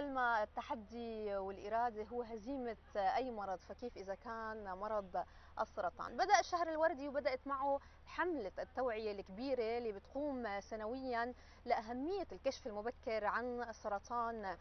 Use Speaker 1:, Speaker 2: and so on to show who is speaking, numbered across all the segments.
Speaker 1: سلمى التحدي والإرادة هو هزيمة أي مرض فكيف إذا كان مرض السرطان بدأ الشهر الوردي وبدأت معه حملة التوعية الكبيرة اللي بتقوم سنويا لأهمية الكشف المبكر عن السرطان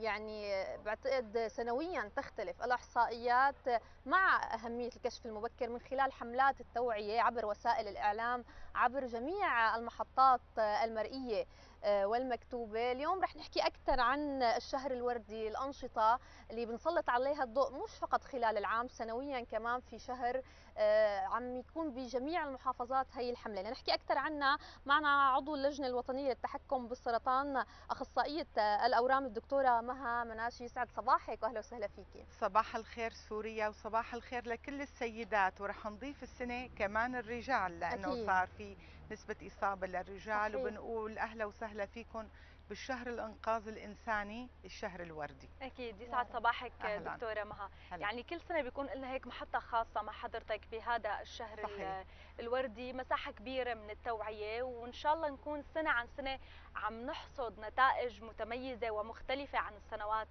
Speaker 1: يعني بعتقد سنويا تختلف الإحصائيات مع أهمية الكشف المبكر من خلال حملات التوعية عبر وسائل الإعلام عبر جميع المحطات المرئية آه، والمكتوبة. اليوم رح نحكي أكثر عن الشهر الوردي الأنشطة اللي بنسلط عليها الضوء مش فقط خلال العام سنويا كمان في شهر آه، عم يكون بجميع المحافظات هي الحملة. لنحكي أكثر عنها معنا عضو اللجنة الوطنية للتحكم بالسرطان أخصائية الأورام الدكتورة مها مناشي. يسعد صباحك وأهلا وسهلا فيكي.
Speaker 2: صباح الخير سوريا وصباح الخير لكل السيدات. ورح نضيف السنة كمان الرجال لأنه أكيد. صار في نسبة إصابة للرجال. صحيح. وبنقول أهلا وسهلا فيكم بالشهر الأنقاذ الإنساني الشهر الوردي.
Speaker 3: أكيد يسعد صباحك أهلاً. دكتورة مها. هلا. يعني كل سنة بيكون لنا هيك محطة خاصة مع حضرتك بهذا الشهر صحيح. الوردي. مساحة كبيرة من التوعية وإن شاء الله نكون سنة عن سنة عم نحصد نتائج متميزة ومختلفة عن السنوات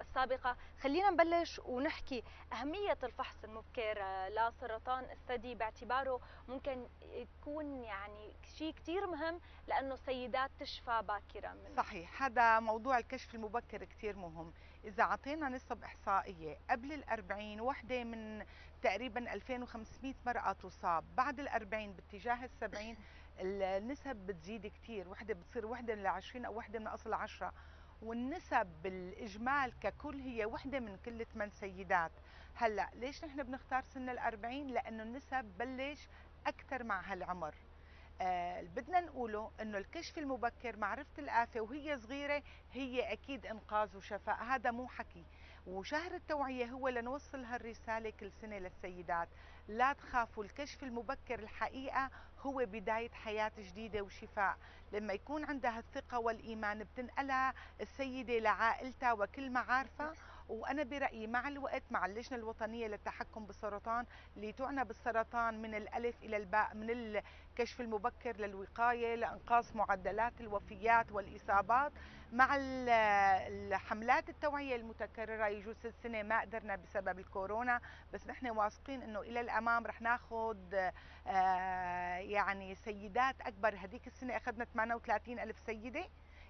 Speaker 3: السابقة. خلينا نبلش ونحكي أهمية الفحص المبكر. لسرطان الثدي باعتباره ممكن يكون يعني شيء كثير مهم لأنه السيدات تشفى باكرا. منه
Speaker 2: صحيح. هذا موضوع الكشف المبكر كثير مهم. إذا أعطينا نسب إحصائية قبل الأربعين وحدة من تقريبا 2500 مرأة تصاب. بعد الأربعين باتجاه السبعين النسب بتزيد كثير وحدة بتصير وحدة من العشرين أو وحدة من أصل عشرة. والنسب بالإجمال ككل هي وحدة من كل ثمان سيدات. هلأ ليش نحن بنختار سن الأربعين؟ لأنه النسب بلش أكثر مع هالعمر. آه بدنا نقوله إنه الكشف المبكر معرفة الآفة وهي صغيرة هي أكيد إنقاذ وشفاء. هذا مو حكي. وشهر التوعية هو لنوصل هالرسالة كل سنة للسيدات. لا تخافوا الكشف المبكر الحقيقة هو بداية حياة جديدة وشفاء. لما يكون عندها الثقة والإيمان بتنقلها السيدة لعائلتها وكل معارفها. وأنا برأيي مع الوقت مع اللجنة الوطنية للتحكم بالسرطان اللي تعنى بالسرطان من الألف إلى الباء من الكشف المبكر للوقاية لإنقاص معدلات الوفيات والإصابات مع الحملات التوعية المتكررة يجوز السنة ما قدرنا بسبب الكورونا. بس نحن واثقين إنه إلى الأمام رح ناخذ آه، يعني سيدات أكبر. هذيك السنة أخذنا 38 ألف سيدة.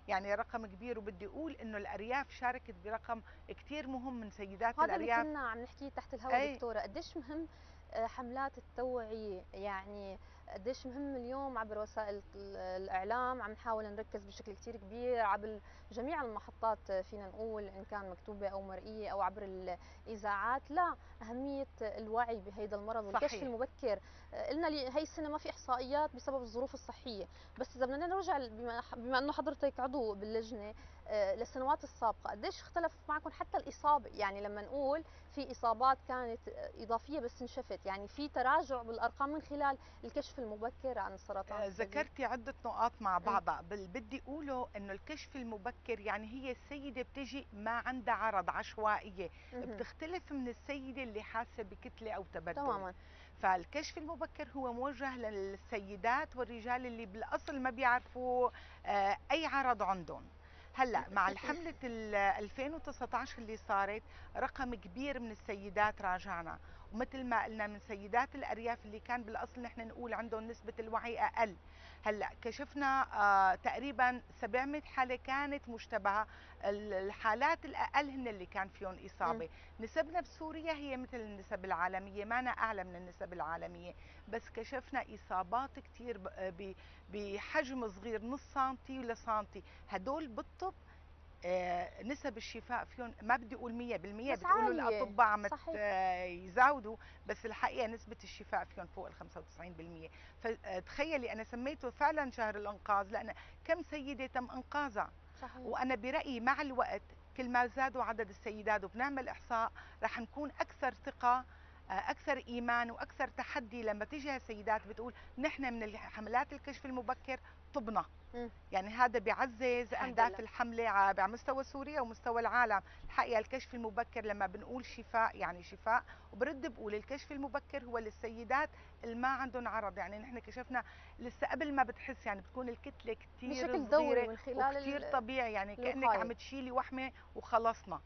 Speaker 2: يعني رقم كبير وبدي أقول إنه الأرياف شاركت برقم كثير مهم من سيدات
Speaker 1: هذا
Speaker 2: الأرياف.
Speaker 1: هذا اللي كنا عم نحكيه تحت الهواء دكتورة. قديش مهم آه، حملات التوعية؟ يعني قديش مهم اليوم عبر وسائل الإعلام عم نحاول نركز بشكل كثير كبير عبر جميع المحطات فينا نقول إن كان مكتوبة أو مرئية أو عبر الإذاعات لا أهمية الوعي بهيدا المرض والكشف المبكر. قلنا لي هي السنة ما في إحصائيات بسبب الظروف الصحية بس إذا بدنا نرجع بما, بما إنه حضرتك عضو باللجنة للسنوات السابقة. قديش اختلف معكم حتى الإصابة؟ يعني لما نقول في إصابات كانت إضافية بس انشفت يعني في تراجع بالأرقام من خلال الكشف المبكر عن السرطان
Speaker 2: آه، ذكرتي عدة نقاط مع بعضها. بل بدي أقوله أنه الكشف المبكر يعني هي السيدة بتجي ما عندها عرض عشوائية. بتختلف من السيدة اللي حاسة بكتلة أو تبدل. تماما. فالكشف المبكر هو موجه للسيدات والرجال اللي بالأصل ما بيعرفوا آه، أي عرض عندهم. هلأ مع الحملة ال 2019 اللي صارت رقم كبير من السيدات راجعنا. ومثل ما قلنا من سيدات الأرياف اللي كان بالأصل نحن نقول عندهم نسبة الوعي أقل. هلأ كشفنا آه تقريبا 700 حالة كانت مشتبهة. الحالات الأقل هن اللي كان فيهم إصابة. م. نسبنا بسوريا هي مثل النسب العالمية. ما اعلى من النسب العالمية. بس كشفنا إصابات كثير بحجم صغير نص سنتي لسنتي هدول بالطب آه، نسب الشفاء فيهم ما بدي أقول 100% بتقولوا الأطباء عم يزاودوا بس الحقيقة نسبة الشفاء فيهم فوق ال 95% فتخيلي أنا سميته فعلا شهر الأنقاذ لأن كم سيدة تم إنقاذها؟ صحيح. وأنا برأيي مع الوقت كل ما زادوا عدد السيدات وبنعمل إحصاء رح نكون أكثر ثقة آه، أكثر إيمان وأكثر تحدي لما تيجي هالسيدات بتقول نحن من حملات الكشف المبكر طبنا. يعني هذا بيعزز اهداف الحملة على مستوى سوريا ومستوى العالم. الحقيقة الكشف المبكر لما بنقول شفاء يعني شفاء وبرد بقول الكشف المبكر هو للسيدات اللي ما عندهم عرض. يعني نحن كشفنا لسه قبل ما بتحس يعني بتكون الكتلة كثير
Speaker 1: بشكل دوري من خلال
Speaker 2: كثير طبيعي. يعني كأنك عم تشيلي وحمة وخلصنا.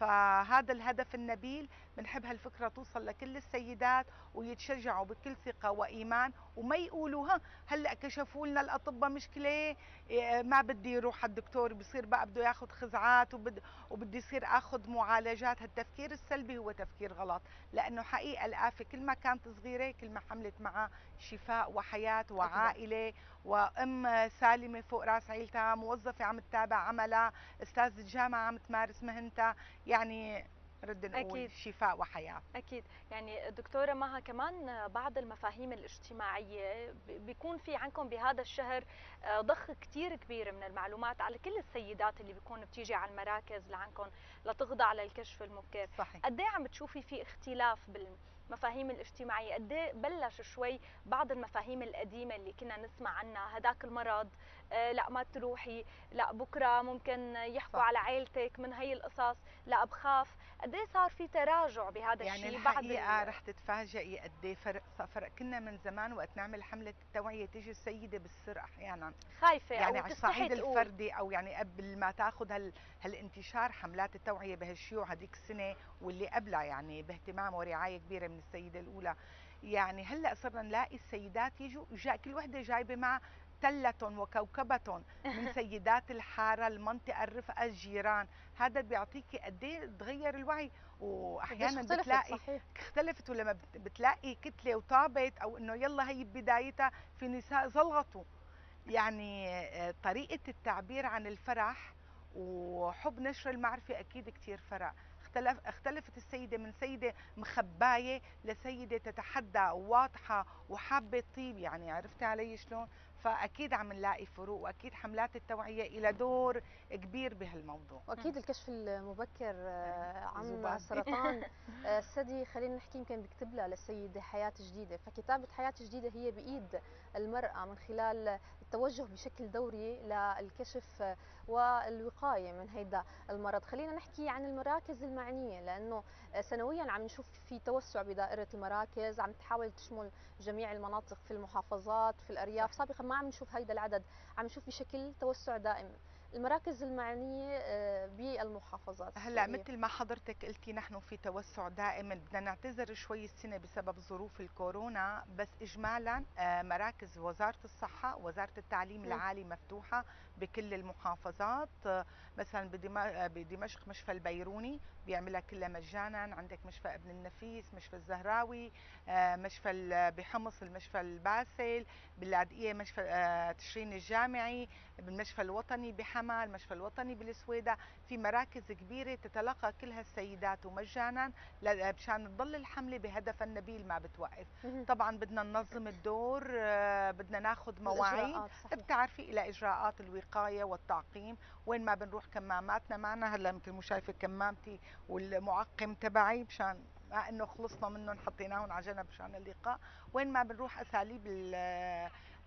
Speaker 2: فهذا الهدف النبيل. بنحب هالفكرة توصل لكل السيدات ويتشجعوا بكل ثقة وإيمان وما يقولوا ها هلأ كشفوا لنا الأطباء مشكلة إيه، ما بدي يروح على الدكتور بصير بقى بده ياخذ خزعات وبد وبده يصير اخذ معالجات. هالتفكير السلبي هو تفكير غلط لأنه حقيقة الآفة كل ما كانت صغيرة كل ما حملت معها شفاء وحياة وعائلة وأم سالمة فوق رأس عيلتها موظفة عم تتابع عملها أستاذ الجامعة عم تمارس مهنتها. يعني رد نقول أكيد. شفاء وحياة.
Speaker 3: أكيد. يعني دكتورة مها كمان بعض المفاهيم الاجتماعية بيكون في عندكم بهذا الشهر آه، ضخ كتير كبير من المعلومات على كل السيدات اللي بيكون بتيجي على المراكز لعندكم لتخضع للكشف المبكر.
Speaker 2: صحيح.
Speaker 3: قد عم بتشوفي في اختلاف بال المفاهيم الاجتماعية. قد إيه بلش شوي بعض المفاهيم القديمة اللي كنا نسمع عنها هذاك المرض آه لا ما تروحي لا بكرة ممكن يحكوا صح. على عائلتك من هي القصص لا بخاف. قد إيه صار في تراجع بهذا
Speaker 2: يعني
Speaker 3: الشيء؟
Speaker 2: بعد الحقيقة رح تتفاجئي قد إيه فرق فرق كنا من زمان وقت نعمل حملة التوعيه تيجي السيدة بالسر أحيانا.
Speaker 3: خايفة
Speaker 2: يعني على الصعيد الفردي أو يعني قبل ما تاخذ هال هالانتشار حملات التوعية بهالشيوع هذيك السنة واللي قبلها يعني باهتمام ورعاية كبيرة من السيدة الأولى. يعني هلأ صرنا نلاقي السيدات يجوا جاي كل وحدة جايبة مع تلة وكوكبة من سيدات الحارة المنطقة الرفقة الجيران. هذا بيعطيكي قد إيه تغير الوعي. وأحيانا بتلاقي صحيح. اختلفت ولما بتلاقي كتلة وطابت أو إنه يلا هي بدايتها في نساء زلغطوا. يعني آه، طريقة التعبير عن الفرح وحب نشر المعرفة أكيد كثير فرق. اختلف اختلفت السيدة من سيدة مخباية لسيدة تتحدى واضحة وحابة طيب يعني عرفتي علي شلون؟ فأكيد عم نلاقي فروق وأكيد حملات التوعية لها دور كبير بهالموضوع.
Speaker 1: وأكيد الكشف المبكر آه، عن سرطان. آه، الثدي خلينا نحكي يمكن بكتب لها للسيدة حياة جديدة. فكتابة حياة جديدة هي بإيد المرأة من خلال التوجه بشكل دوري للكشف والوقاية من هيدا المرض. خلينا نحكي عن المراكز المعنية لأنه سنويا عم نشوف في توسع بدائرة المراكز عم تحاول تشمل جميع المناطق في المحافظات في الأرياف. سابقا ما عم نشوف هيدا العدد عم نشوف بشكل توسع دائم. المراكز المعنية آه، بالمحافظات
Speaker 2: هلأ مثل ما حضرتك قلتي نحن في توسع دائم. بدنا نعتذر شوي السنة بسبب ظروف الكورونا بس اجمالا آه، مراكز وزارة الصحة وزارة التعليم العالي مفتوحة بكل المحافظات. آه، مثلا بدمشق مشفى البيروني بيعملها كلها مجانا. عندك مشفى ابن النفيس مشفى الزهراوي مشفى بحمص المشفى الباسل باللاذقيه مشفى تشرين الجامعي بالمشفى الوطني بحما المشفى الوطني بالسويدة في مراكز كبيرة تتلقى كل هالسيدات ومجانا مشان تضل الحملة بهدف النبيل ما بتوقف. طبعا بدنا ننظم الدور آه، بدنا ناخذ مواعيد. بتعرفي إلى إجراءات الوقاية والتعقيم وين ما بنروح كماماتنا. معنا هلأ مثل ما شايفة كمامتي والمعقم تبعي مشان مع إنه خلصنا منهم حطيناهم على جنب مشان اللقاء. وين ما بنروح أساليب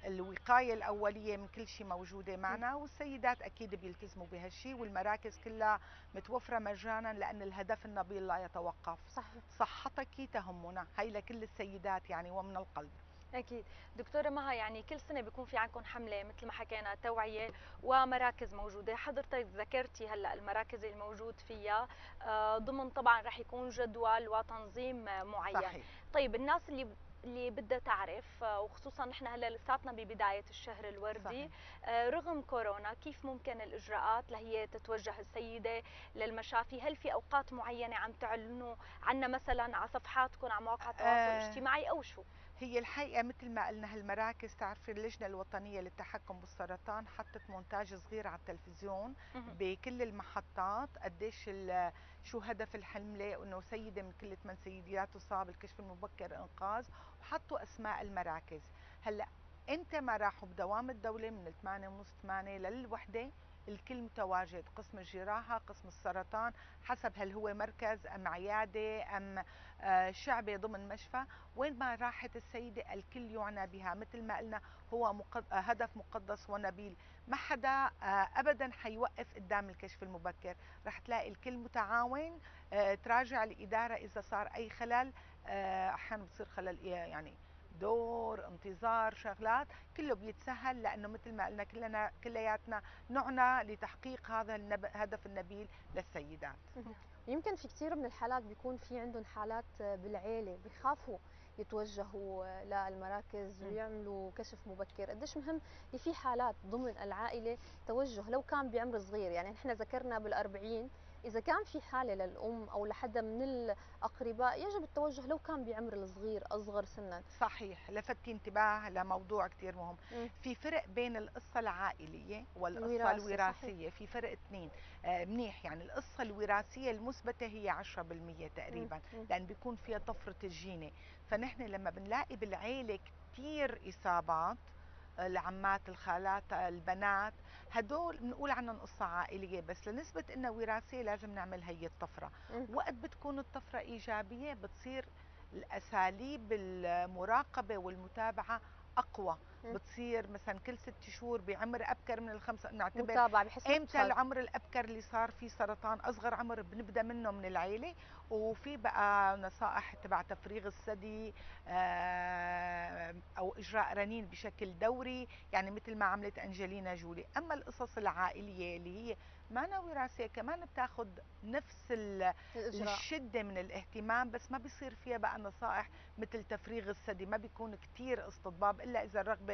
Speaker 2: الوقاية الأولية من كل شيء موجودة معنا والسيدات أكيد بيلتزموا بهالشيء والمراكز كلها متوفرة مجانا لأن الهدف النبيل لا يتوقف.
Speaker 1: صحيح.
Speaker 2: صحتك تهمنا هي لكل السيدات يعني ومن القلب.
Speaker 3: أكيد. دكتورة مها يعني كل سنة بيكون في عندكم حملة مثل ما حكينا توعية ومراكز موجودة. حضرتك ذكرتي هلأ المراكز الموجود فيها آه، ضمن طبعا رح يكون جدول وتنظيم معين. صحيح. طيب الناس اللي اللي بدها تعرف آه، وخصوصا نحن هلأ لساتنا ببداية الشهر الوردي. صحيح. آه، رغم كورونا كيف ممكن الإجراءات لهي تتوجه السيدة للمشافي؟ هل في أوقات معينة عم تعلنوا عنا مثلا على صفحاتكم على مواقع التواصل آه. الاجتماعي أو شو؟
Speaker 2: هي الحقيقة مثل ما قلنا هالمراكز تعرفي اللجنة الوطنية للتحكم بالسرطان حطت مونتاج صغير على التلفزيون بكل المحطات قديش شو هدف الحملة انه سيده من كل ثمان سيدات تصاب الكشف المبكر إنقاذ وحطوا أسماء المراكز. هلأ إنت ما راحوا بدوام الدولة من 8 ونص 8 للوحدة الكل متواجد قسم الجراحة قسم السرطان حسب هل هو مركز أم عيادة أم آه، شعبة ضمن مشفى. وين ما راحت السيدة الكل يعنى بها. مثل ما قلنا هو. آه، هدف مقدس ونبيل. ما حدا آه، أبدا حيوقف قدام الكشف المبكر. رح تلاقي الكل متعاون تراجع الإدارة إذا صار أي خلل أحيانا بصير خلل يعني دور انتظار شغلات كله بيتسهل لأنه مثل ما قلنا كلنا كلياتنا نعنى لتحقيق هذا الهدف النبيل للسيدات.
Speaker 1: يمكن في كثير من الحالات بيكون في عندهم حالات بالعيلة بخافوا يتوجهوا للمراكز ويعملوا كشف مبكر. قديش مهم في حالات ضمن العائلة توجه لو كان بعمر صغير يعني نحن ذكرنا بالأربعين إذا كان في حالة للأم أو لحدا من الأقرباء يجب التوجه لو كان بعمر الصغير أصغر سنا
Speaker 2: صحيح لفتي انتباه لموضوع كثير مهم م. في فرق بين القصة العائلية والقصة الوراثية صحيح. في فرق اثنين آه منيح يعني القصة الوراثية المثبتة هي 10% تقريبا م. لأن بيكون فيها طفرة الجيني فنحن لما بنلاقي بالعيلة كثير إصابات العمات الخالات البنات هدول بنقول عنهم قصة عائلية بس لنسبة انها وراثية لازم نعمل هي الطفرة. وقت بتكون الطفرة إيجابية بتصير الأساليب المراقبة والمتابعة أقوى. بتصير مثلا كل ست شهور بعمر أبكر من الخمسة
Speaker 1: نعتبر متابعة بحس
Speaker 2: إمتى العمر الأبكر اللي صار فيه سرطان؟ أصغر عمر بنبدأ منه من العيلة وفي بقى نصائح تبع تفريغ الثدي آه، أو إجراء رنين بشكل دوري يعني مثل ما عملت أنجلينا جولي. أما القصص العائلية اللي هي ما وراثيه كمان بتاخذ نفس. الشدة من الاهتمام بس ما بيصير فيها بقى نصائح مثل تفريغ الثدي. ما بيكون كثير استطباب إلا إذا الرغبة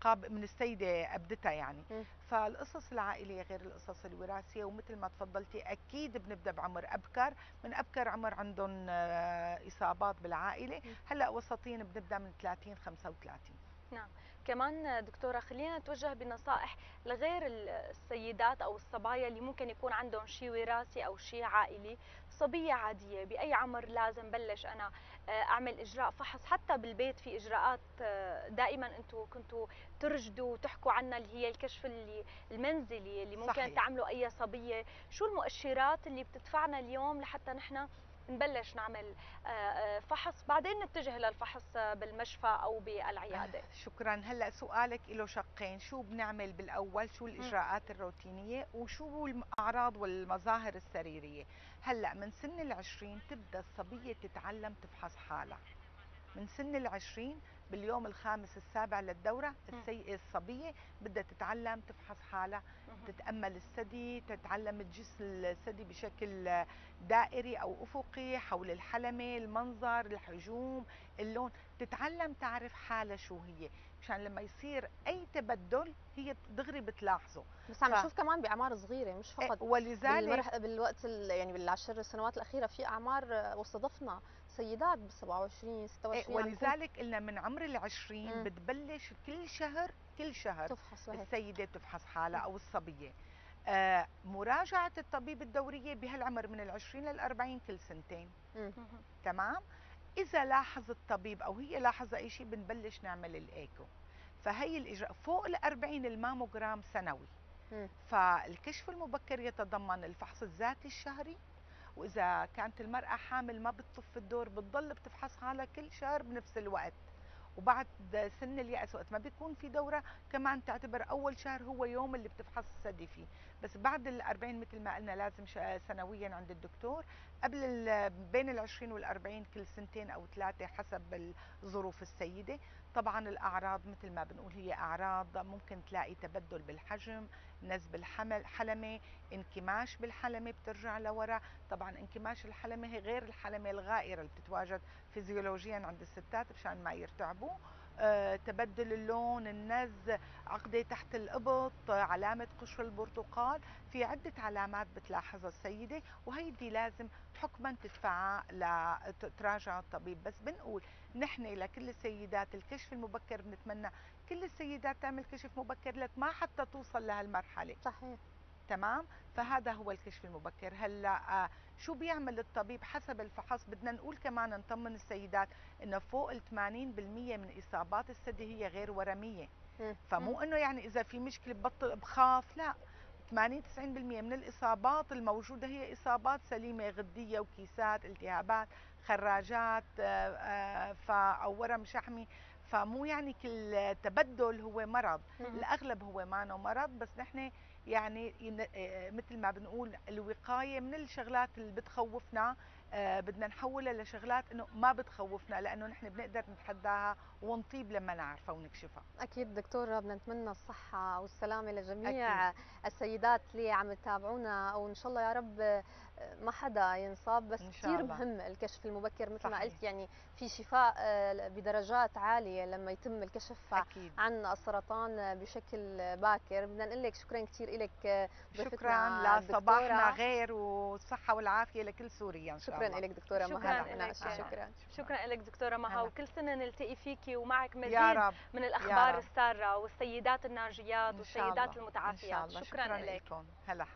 Speaker 2: قاب من السيدة أبدتها يعني. م. فالقصص العائلية غير القصص الوراثية ومثل ما تفضلتي أكيد بنبدأ بعمر أبكر. من أبكر عمر عندهم آه، إصابات بالعائلة. هلأ وسطين بنبدأ من 30 35
Speaker 3: نعم. كمان دكتورة خلينا نتوجه بنصائح لغير السيدات أو الصبايا اللي ممكن يكون عندهم شيء وراثي أو شيء عائلي. صبية عادية بأي عمر لازم بلش أنا؟ آه، أعمل إجراء فحص حتى بالبيت في إجراءات آه، دائما أنتم كنتوا ترجدوا وتحكوا عنها اللي هي الكشف اللي المنزلي اللي ممكن صحيح. تعمله أي صبية شو المؤشرات اللي بتدفعنا اليوم لحتى نحن نبلش نعمل آه، آه، فحص بعدين نتجه للفحص بالمشفى أو بالعيادة.
Speaker 2: آه، شكرا. هلأ سؤالك له شقين. شو بنعمل بالأول؟ شو الإجراءات الروتينية؟ وشو الاعراض والمظاهر السريرية؟ هلأ من سن العشرين تبدأ الصبية تتعلم تفحص حالها. من سن العشرين باليوم الخامس السابع للدورة السي... الصبية. بدها تتعلم تفحص حالها تتأمل الثدي تتعلم تجس الثدي بشكل دائري أو أفقي حول الحلمة المنظر الحجوم اللون. تتعلم تعرف حالها شو هي. مشان لما يصير أي تبدل هي دغري بتلاحظه.
Speaker 1: بس عم نشوف ف... كمان بأعمار صغيرة مش فقط
Speaker 2: إيه، ولذلك
Speaker 1: بالوقت يعني بالعشر سنوات الأخيرة في أعمار واستضفنا سيدات ب 27 26
Speaker 2: ولذلك قلنا من عمر ال 20 بتبلش كل شهر كل شهر
Speaker 1: تفحص
Speaker 2: السيدة تفحص حالها أو الصبية. آه مراجعة الطبيب الدورية بهالعمر من ال 20 لل 40 كل سنتين. مم. تمام؟ إذا لاحظ الطبيب أو هي لاحظة أي شيء بنبلش نعمل الإيكو. فهي الإجراء فوق ال 40 الماموجرام سنوي. مم. فالكشف المبكر يتضمن الفحص الذاتي الشهري وإذا كانت المرأة حامل ما بتطف الدور بتضل بتفحص حالها كل شهر بنفس الوقت. وبعد سن اليأس وقت ما بيكون في دورة كمان تعتبر أول شهر هو يوم اللي بتفحص الثدي فيه بس بعد ال 40 مثل ما قلنا لازم سنويا عند الدكتور. قبل بين ال 20 وال 40 كل سنتين أو ثلاثة حسب ظروف السيدة. طبعا الأعراض مثل ما بنقول هي أعراض ممكن تلاقي تبدل بالحجم نزب الحمل حلمة انكماش بالحلمة بترجع لورا. طبعا انكماش الحلمة هي غير الحلمة الغائرة اللي بتتواجد فيزيولوجيا عند الستات مشان ما يرتعبوا. تبدل اللون النز عقدة تحت الإبط علامة قشر البرتقال. في عدة علامات بتلاحظها السيدة وهيدي لازم حكما تدفعها لتراجع الطبيب. بس بنقول نحن لكل السيدات الكشف المبكر بنتمنى كل السيدات تعمل كشف مبكر لك ما حتى توصل لهالمرحلة.
Speaker 1: صحيح.
Speaker 2: تمام؟ فهذا هو الكشف المبكر. هلا آه شو بيعمل الطبيب حسب الفحص؟ بدنا نقول كمان نطمن السيدات إنه فوق ال 80% من إصابات الثدي هي غير ورمية. فمو إنه يعني إذا في مشكلة ببطل بخاف لا. 80 90% من الإصابات الموجودة هي إصابات سليمة غدية وكيسات التهابات خراجات أو ورم شحمي. فمو يعني كل تبدل هو مرض. الأغلب هو ما مرض بس نحن يعني مثل ما بنقول الوقاية من الشغلات اللي بتخوفنا آه، بدنا نحولها لشغلات إنه ما بتخوفنا لأنه نحن بنقدر نتحداها ونطيب لما نعرفها ونكشفها
Speaker 1: أكيد دكتورة بدنا نتمنى الصحة والسلامة لجميع أكيد. السيدات اللي عم تتابعونا وإن شاء الله يا رب آه، ما حدا ينصاب بس كثير مهم الكشف المبكر مثل ما قلت. يعني في شفاء آه، بدرجات عالية لما يتم الكشف أكيد. عن السرطان بشكل باكر. بدنا نقول لك شكرا كثير لك
Speaker 2: شكرا لصباحنا غير والصحة والعافية لكل سوريا إن شاء
Speaker 1: الله. شكرا لك دكتوره
Speaker 3: مها شكرا. شكرا. شكرا لك دكتورة مها. وكل سنة نلتقي فيكي ومعك مزيد يا رب. من الأخبار السارة والسيدات الناجيات والسيدات المتعافيات.
Speaker 2: شكرا, شكرا لك هلا.